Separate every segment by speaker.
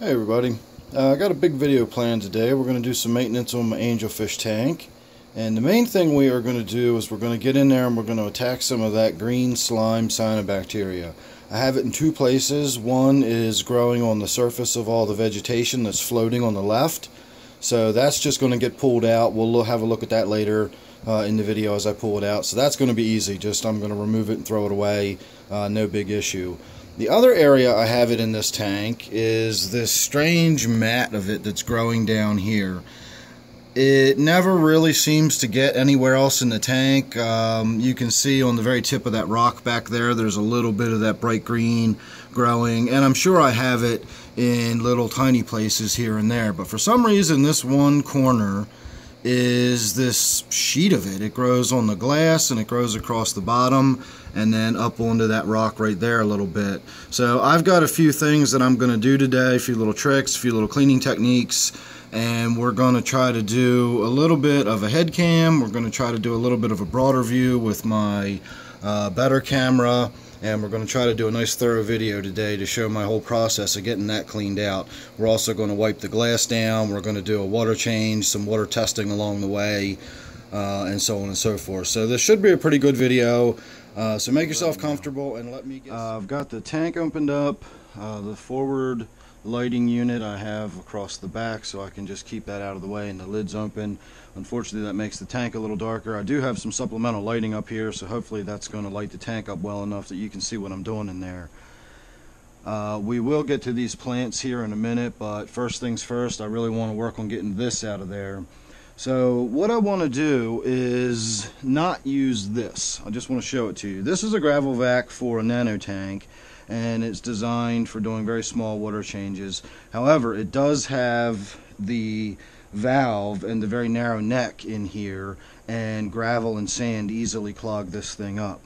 Speaker 1: Hey everybody, uh, I got a big video planned today. We're going to do some maintenance on my angelfish tank. And the main thing we are going to do is we're going to get in there and we're going to attack some of that green slime cyanobacteria. I have it in two places. One is growing on the surface of all the vegetation that's floating on the left. So that's just going to get pulled out. We'll have a look at that later uh, in the video as I pull it out. So that's going to be easy. Just I'm going to remove it and throw it away. Uh, no big issue. The other area I have it in this tank is this strange mat of it that's growing down here. It never really seems to get anywhere else in the tank. Um, you can see on the very tip of that rock back there, there's a little bit of that bright green growing. And I'm sure I have it in little tiny places here and there. But for some reason, this one corner is this sheet of it. It grows on the glass and it grows across the bottom and then up onto that rock right there a little bit. So I've got a few things that I'm going to do today, a few little tricks, a few little cleaning techniques, and we're going to try to do a little bit of a head cam. We're going to try to do a little bit of a broader view with my uh, better camera and we're going to try to do a nice thorough video today to show my whole process of getting that cleaned out. We're also going to wipe the glass down, we're going to do a water change, some water testing along the way, uh, and so on and so forth. So this should be a pretty good video, uh, so make yourself comfortable and let me get... Uh, I've got the tank opened up, uh, the forward lighting unit I have across the back so I can just keep that out of the way and the lid's open. Unfortunately that makes the tank a little darker. I do have some supplemental lighting up here so hopefully that's going to light the tank up well enough that you can see what I'm doing in there. Uh, we will get to these plants here in a minute but first things first I really want to work on getting this out of there. So what I want to do is not use this. I just want to show it to you. This is a gravel vac for a nano tank and it's designed for doing very small water changes. However, it does have the valve and the very narrow neck in here and gravel and sand easily clog this thing up.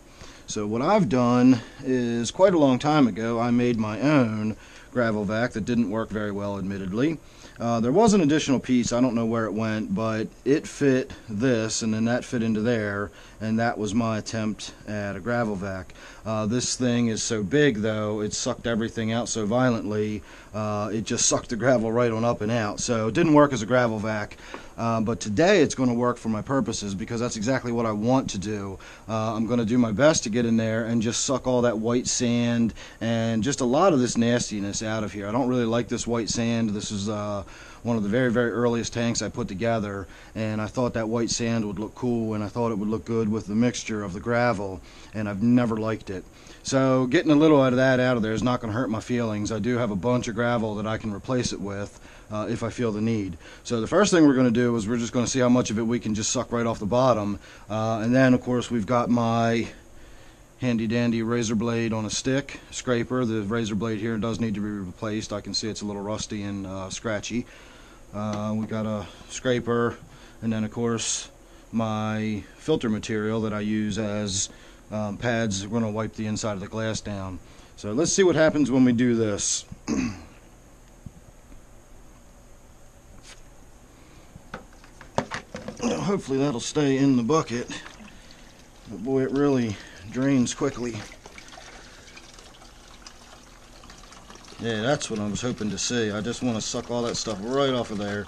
Speaker 1: So what I've done is quite a long time ago I made my own gravel vac that didn't work very well admittedly uh, there was an additional piece, I don't know where it went, but it fit this and then that fit into there and that was my attempt at a gravel vac. Uh, this thing is so big though, it sucked everything out so violently, uh, it just sucked the gravel right on up and out. So it didn't work as a gravel vac. Uh, but today it's going to work for my purposes because that's exactly what I want to do. Uh, I'm going to do my best to get in there and just suck all that white sand and just a lot of this nastiness out of here. I don't really like this white sand. This is uh, one of the very, very earliest tanks I put together and I thought that white sand would look cool and I thought it would look good with the mixture of the gravel and I've never liked it. So getting a little out of that out of there is not going to hurt my feelings. I do have a bunch of gravel that I can replace it with uh, if I feel the need. So the first thing we're going to do is we're just going to see how much of it we can just suck right off the bottom. Uh, and then of course we've got my handy dandy razor blade on a stick scraper. The razor blade here does need to be replaced. I can see it's a little rusty and uh, scratchy. Uh, we got a scraper and then of course my filter material that I use as um, pads. We're going to wipe the inside of the glass down. So let's see what happens when we do this. hopefully that'll stay in the bucket. But boy, it really drains quickly. Yeah, that's what I was hoping to see. I just want to suck all that stuff right off of there.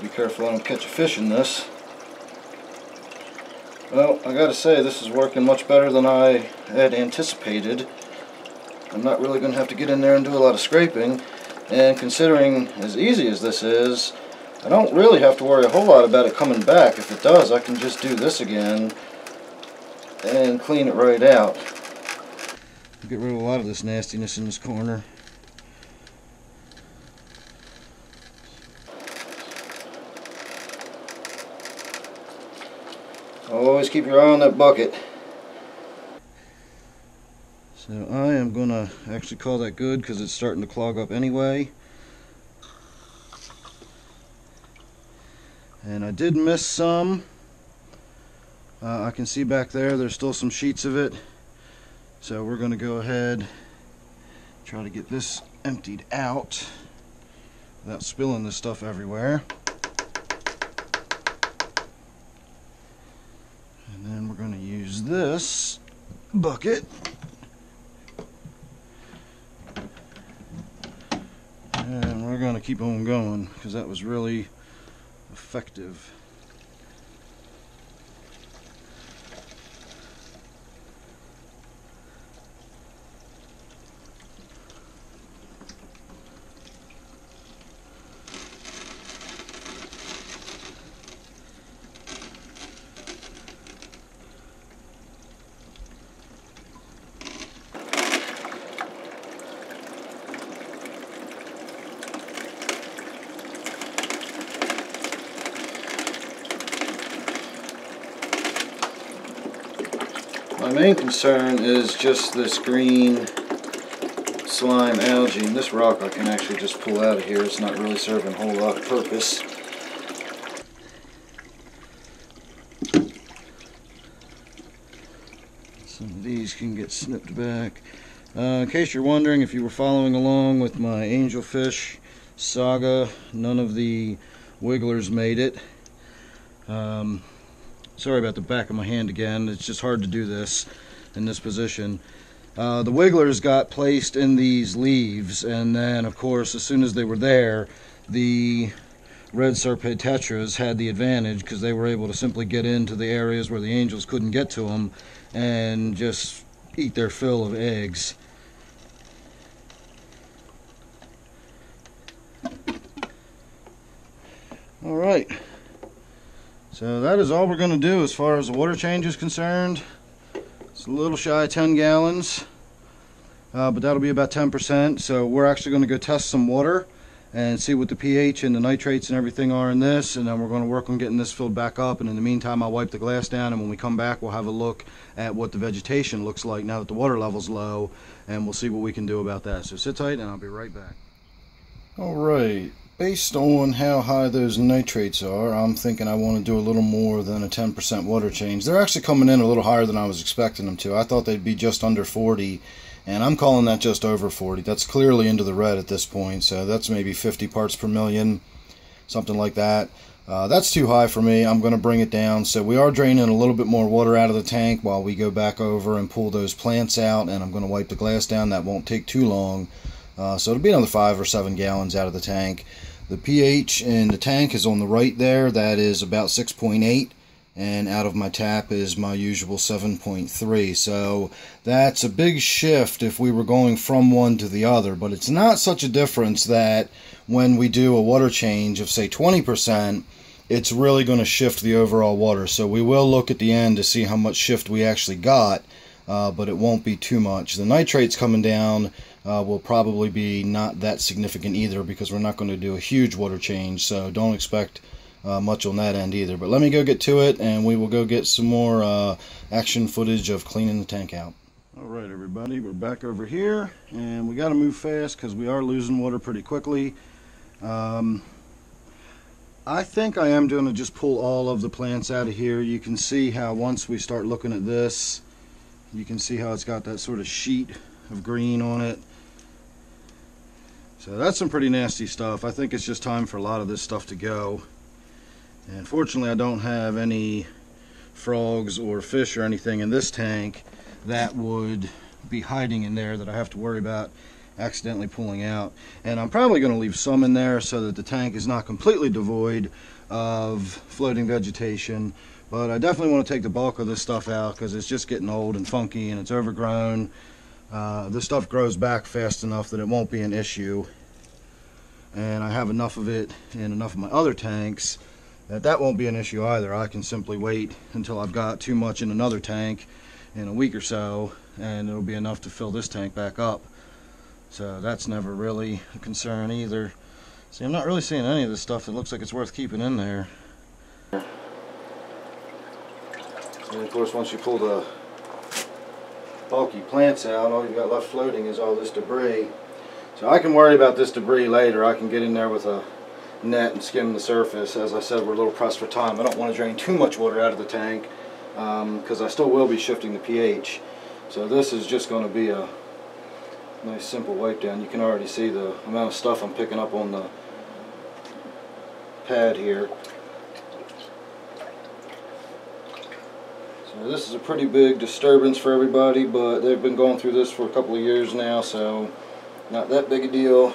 Speaker 1: Be careful I don't catch a fish in this. Well, I gotta say, this is working much better than I had anticipated. I'm not really to have to get in there and do a lot of scraping. And considering as easy as this is, I don't really have to worry a whole lot about it coming back. If it does, I can just do this again and clean it right out. Get rid of a lot of this nastiness in this corner. Always keep your eye on that bucket. So I am going to actually call that good because it's starting to clog up anyway. And I did miss some. Uh, I can see back there, there's still some sheets of it. So we're going to go ahead, try to get this emptied out without spilling this stuff everywhere. And then we're this bucket and we're going to keep on going because that was really effective. Main concern is just this green slime algae. And this rock I can actually just pull out of here. It's not really serving a whole lot of purpose. Some of these can get snipped back. Uh, in case you're wondering, if you were following along with my angelfish saga, none of the wigglers made it. Um, sorry about the back of my hand again. It's just hard to do this in this position. Uh, the wigglers got placed in these leaves, and then, of course, as soon as they were there, the red Serpae tetras had the advantage because they were able to simply get into the areas where the angels couldn't get to them and just eat their fill of eggs. All right. So that is all we're going to do as far as the water change is concerned. It's a little shy of 10 gallons, uh, but that'll be about 10%. So we're actually going to go test some water and see what the pH and the nitrates and everything are in this, and then we're going to work on getting this filled back up. And in the meantime, I'll wipe the glass down, and when we come back, we'll have a look at what the vegetation looks like now that the water level's low, and we'll see what we can do about that. So sit tight, and I'll be right back. All right. Based on how high those nitrates are, I'm thinking I want to do a little more than a 10% water change. They're actually coming in a little higher than I was expecting them to. I thought they'd be just under 40, and I'm calling that just over 40. That's clearly into the red at this point, so that's maybe 50 parts per million, something like that. Uh, that's too high for me. I'm going to bring it down. So we are draining a little bit more water out of the tank while we go back over and pull those plants out, and I'm going to wipe the glass down. That won't take too long. Uh, so it'll be another five or seven gallons out of the tank. The pH in the tank is on the right there. That is about 6.8 and out of my tap is my usual 7.3 so that's a big shift if we were going from one to the other but it's not such a difference that when we do a water change of say 20% it's really going to shift the overall water so we will look at the end to see how much shift we actually got uh, but it won't be too much the nitrates coming down uh, will probably be not that significant either because we're not going to do a huge water change so don't expect uh, much on that end either. But let me go get to it and we will go get some more uh, action footage of cleaning the tank out. Alright everybody we're back over here and we got to move fast because we are losing water pretty quickly. Um, I think I am going to just pull all of the plants out of here. You can see how once we start looking at this you can see how it's got that sort of sheet of green on it so that's some pretty nasty stuff. I think it's just time for a lot of this stuff to go. And fortunately I don't have any frogs or fish or anything in this tank that would be hiding in there that I have to worry about accidentally pulling out. And I'm probably going to leave some in there so that the tank is not completely devoid of floating vegetation. But I definitely want to take the bulk of this stuff out because it's just getting old and funky and it's overgrown uh, this stuff grows back fast enough that it won't be an issue. And I have enough of it in enough of my other tanks that that won't be an issue either. I can simply wait until I've got too much in another tank in a week or so and it'll be enough to fill this tank back up. So that's never really a concern either. See I'm not really seeing any of this stuff that looks like it's worth keeping in there. And of course once you pull the bulky plants out. All you've got left floating is all this debris. So I can worry about this debris later. I can get in there with a net and skim the surface. As I said, we're a little pressed for time. I don't want to drain too much water out of the tank because um, I still will be shifting the pH. So this is just going to be a nice simple wipe down. You can already see the amount of stuff I'm picking up on the pad here. So this is a pretty big disturbance for everybody, but they've been going through this for a couple of years now, so not that big a deal.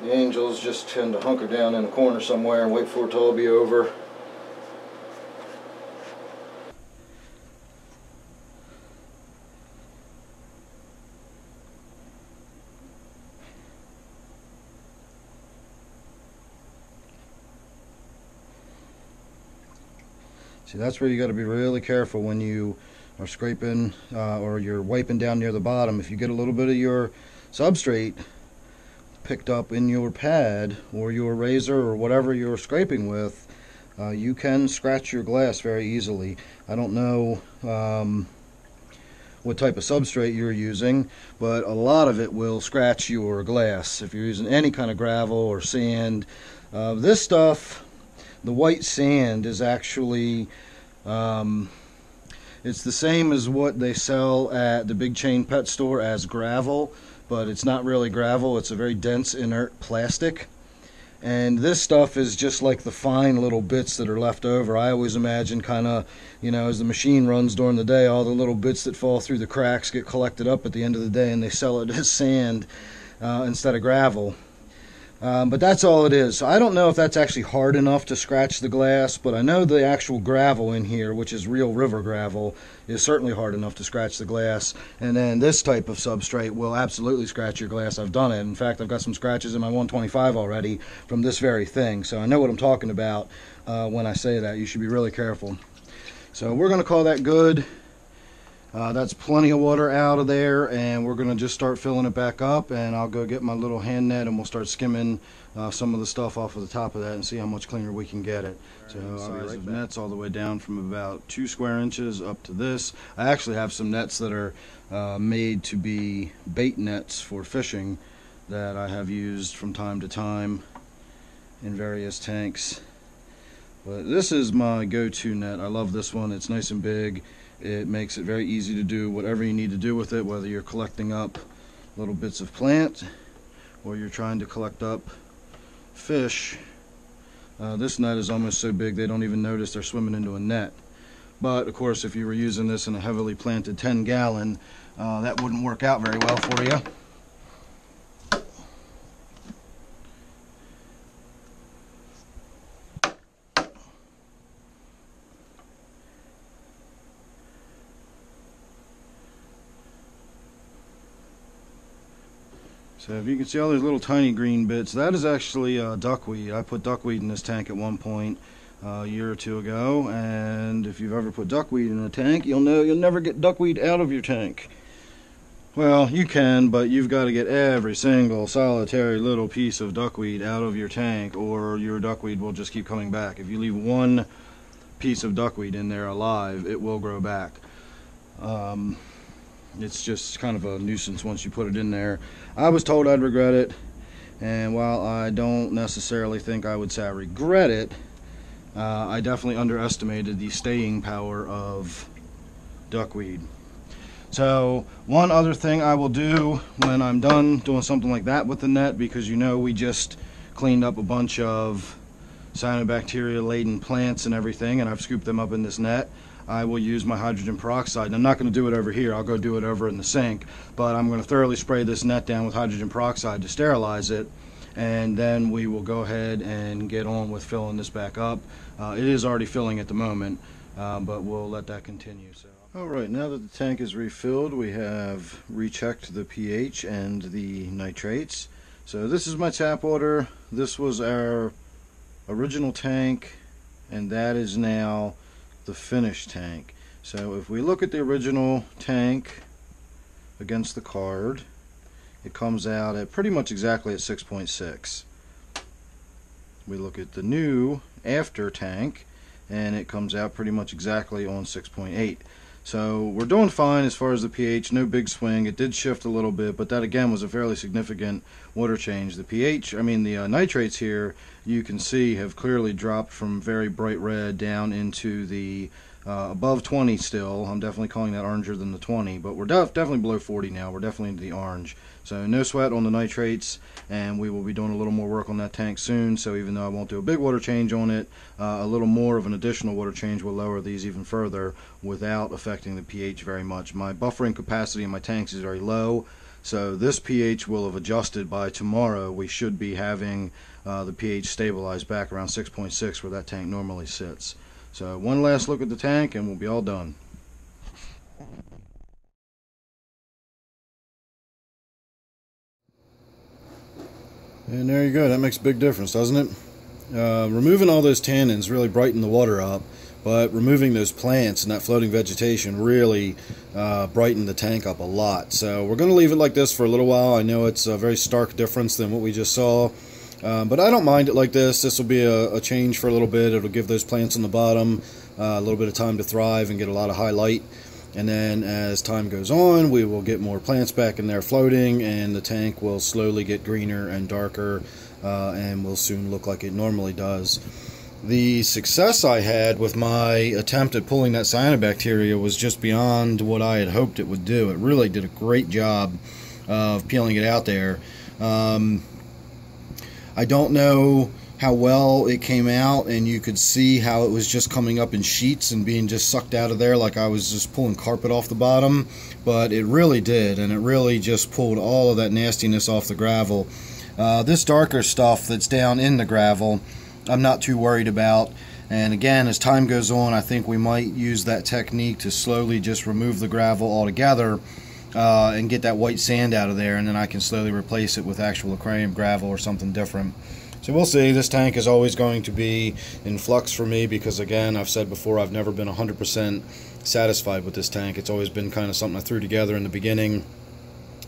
Speaker 1: The angels just tend to hunker down in a corner somewhere and wait for it to all be over. See, that's where you got to be really careful when you are scraping uh, or you're wiping down near the bottom. If you get a little bit of your substrate picked up in your pad or your razor or whatever you're scraping with, uh, you can scratch your glass very easily. I don't know um, what type of substrate you're using, but a lot of it will scratch your glass. If you're using any kind of gravel or sand, uh, this stuff, the white sand is actually um, it's the same as what they sell at the big chain pet store as gravel but it's not really gravel. It's a very dense, inert plastic. And this stuff is just like the fine little bits that are left over. I always imagine kind of, you know, as the machine runs during the day, all the little bits that fall through the cracks get collected up at the end of the day and they sell it as sand uh, instead of gravel. Um, but that's all it is. So I don't know if that's actually hard enough to scratch the glass, but I know the actual gravel in here, which is real river gravel, is certainly hard enough to scratch the glass. And then this type of substrate will absolutely scratch your glass. I've done it. In fact, I've got some scratches in my 125 already from this very thing. So I know what I'm talking about uh, when I say that. You should be really careful. So we're going to call that good. Uh, that's plenty of water out of there and we're going to just start filling it back up and I'll go get my little hand net and we'll start skimming uh, some of the stuff off of the top of that and see how much cleaner we can get it. So size right of nets all the way down from about two square inches up to this. I actually have some nets that are uh, made to be bait nets for fishing that I have used from time to time in various tanks. But this is my go-to net. I love this one. It's nice and big. It makes it very easy to do whatever you need to do with it, whether you're collecting up little bits of plant or you're trying to collect up fish. Uh, this net is almost so big they don't even notice they're swimming into a net. But of course, if you were using this in a heavily planted 10 gallon, uh, that wouldn't work out very well for you. So if you can see all those little tiny green bits, that is actually uh, duckweed. I put duckweed in this tank at one point uh, a year or two ago, and if you've ever put duckweed in a tank, you'll know you'll never get duckweed out of your tank. Well, you can, but you've got to get every single solitary little piece of duckweed out of your tank, or your duckweed will just keep coming back. If you leave one piece of duckweed in there alive, it will grow back. Um, it's just kind of a nuisance once you put it in there. I was told I'd regret it, and while I don't necessarily think I would say I regret it, uh, I definitely underestimated the staying power of duckweed. So one other thing I will do when I'm done doing something like that with the net, because you know we just cleaned up a bunch of cyanobacteria laden plants and everything, and I've scooped them up in this net. I will use my hydrogen peroxide. And I'm not going to do it over here. I'll go do it over in the sink. But I'm going to thoroughly spray this net down with hydrogen peroxide to sterilize it. And then we will go ahead and get on with filling this back up. Uh, it is already filling at the moment, uh, but we'll let that continue. So. Alright, now that the tank is refilled, we have rechecked the pH and the nitrates. So this is my tap water. This was our original tank, and that is now the finished tank. So if we look at the original tank against the card, it comes out at pretty much exactly at 6.6. We look at the new after tank, and it comes out pretty much exactly on 6.8. So we're doing fine as far as the pH, no big swing. It did shift a little bit, but that again was a fairly significant water change. The pH, I mean the uh, nitrates here, you can see have clearly dropped from very bright red down into the uh, above 20 still. I'm definitely calling that oranger than the 20, but we're def definitely below 40 now. We're definitely into the orange. So no sweat on the nitrates, and we will be doing a little more work on that tank soon. So even though I won't do a big water change on it, uh, a little more of an additional water change will lower these even further without affecting the pH very much. My buffering capacity in my tanks is very low. So this pH will have adjusted by tomorrow. We should be having uh, the pH stabilized back around 6.6 where that tank normally sits. So one last look at the tank and we'll be all done. And there you go, that makes a big difference, doesn't it? Uh, removing all those tannins really brightened the water up, but removing those plants and that floating vegetation really uh, brightened the tank up a lot. So we're going to leave it like this for a little while. I know it's a very stark difference than what we just saw. Um, but I don't mind it like this. This will be a, a, change for a little bit. It'll give those plants on the bottom uh, a little bit of time to thrive and get a lot of high light. And then as time goes on, we will get more plants back in there floating, and the tank will slowly get greener and darker, uh, and will soon look like it normally does. The success I had with my attempt at pulling that cyanobacteria was just beyond what I had hoped it would do. It really did a great job of peeling it out there. Um, I don't know how well it came out and you could see how it was just coming up in sheets and being just sucked out of there like I was just pulling carpet off the bottom. But it really did and it really just pulled all of that nastiness off the gravel. Uh, this darker stuff that's down in the gravel I'm not too worried about. And again as time goes on I think we might use that technique to slowly just remove the gravel altogether uh, and get that white sand out of there and then I can slowly replace it with actual aquarium gravel or something different. So we'll see. This tank is always going to be in flux for me because again, I've said before, I've never been 100% satisfied with this tank. It's always been kind of something I threw together in the beginning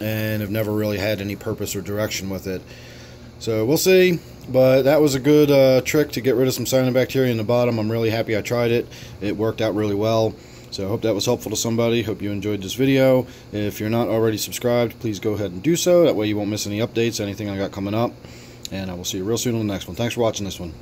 Speaker 1: and have never really had any purpose or direction with it. So we'll see, but that was a good uh, trick to get rid of some cyanobacteria in the bottom. I'm really happy I tried it. It worked out really well. So I hope that was helpful to somebody. Hope you enjoyed this video. If you're not already subscribed, please go ahead and do so. That way you won't miss any updates, anything I got coming up. And I will see you real soon on the next one. Thanks for watching this one.